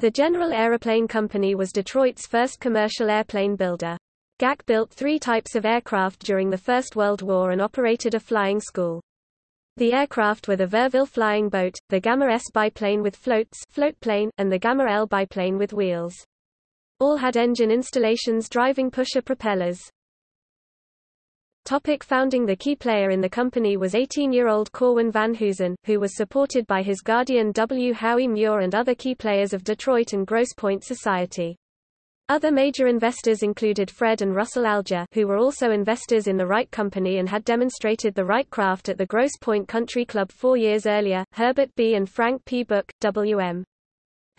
The General Aeroplane Company was Detroit's first commercial airplane builder. GAC built three types of aircraft during the First World War and operated a flying school. The aircraft were the Verville flying boat, the Gamma S biplane with floats floatplane, and the Gamma L biplane with wheels. All had engine installations driving pusher propellers. Topic founding The key player in the company was 18-year-old Corwin Van Hoosen, who was supported by his guardian W. Howie Muir and other key players of Detroit and Grosse Pointe society. Other major investors included Fred and Russell Alger who were also investors in the Wright Company and had demonstrated the Wright craft at the Grosse Pointe Country Club four years earlier, Herbert B. and Frank P. Book, W.M.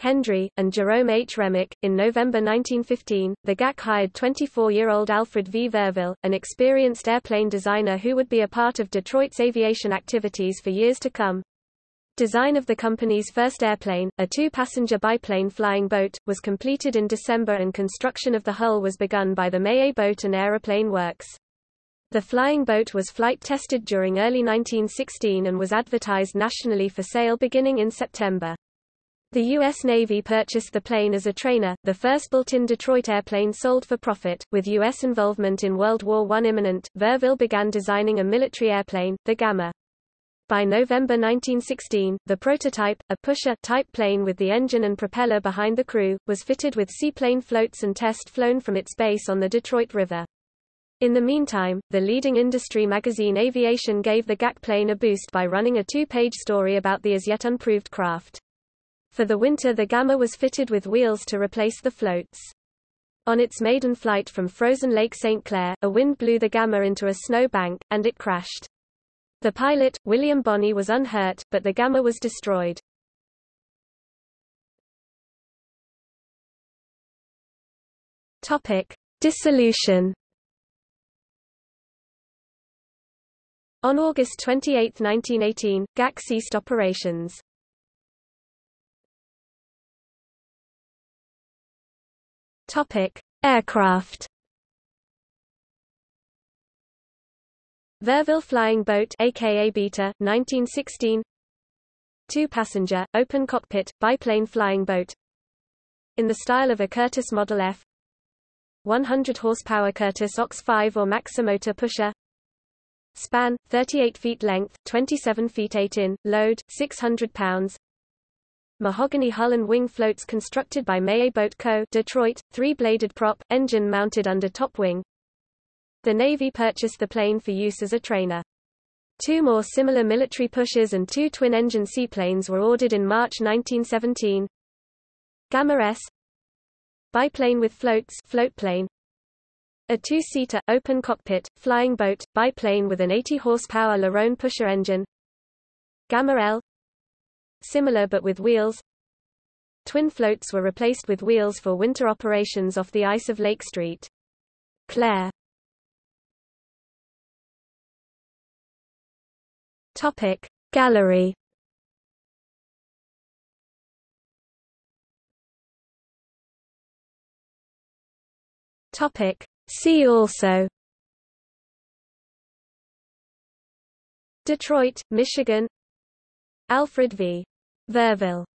Hendry, and Jerome H. Remick. In November 1915, the GAC hired 24-year-old Alfred V. Verville, an experienced airplane designer who would be a part of Detroit's aviation activities for years to come. Design of the company's first airplane, a two-passenger biplane flying boat, was completed in December and construction of the hull was begun by the Maillet Boat and Aeroplane Works. The flying boat was flight tested during early 1916 and was advertised nationally for sale beginning in September. The U.S. Navy purchased the plane as a trainer, the first built-in Detroit airplane sold for profit. With U.S. involvement in World War I imminent, Verville began designing a military airplane, the Gamma. By November 1916, the prototype, a pusher-type plane with the engine and propeller behind the crew, was fitted with seaplane floats and test flown from its base on the Detroit River. In the meantime, the leading industry magazine Aviation gave the GAC plane a boost by running a two-page story about the as yet unproved craft. For the winter the Gamma was fitted with wheels to replace the floats. On its maiden flight from frozen Lake St. Clair, a wind blew the Gamma into a snow bank, and it crashed. The pilot, William Bonney was unhurt, but the Gamma was destroyed. Topic. Dissolution On August 28, 1918, GAC ceased operations. Topic: Aircraft. Verville Flying Boat aka Beta, 1916. Two-passenger, open cockpit, biplane flying boat. In the style of a Curtiss Model F. 100 horsepower Curtiss OX 5 or Maximotor pusher. Span 38 feet length, 27 feet 8 in, load 600 pounds mahogany hull and wing floats constructed by Maillet Boat Co. Detroit, three-bladed prop, engine mounted under top wing. The Navy purchased the plane for use as a trainer. Two more similar military pushers and two twin-engine seaplanes were ordered in March 1917. Gamma S biplane with floats floatplane a two-seater, open cockpit, flying boat, biplane with an 80 horsepower Le Rhône pusher engine Gamma L similar but with wheels. Twin floats were replaced with wheels for winter operations off the ice of Lake Street. Clair Topic Gallery Topic See also Detroit, Michigan Alfred v. Verville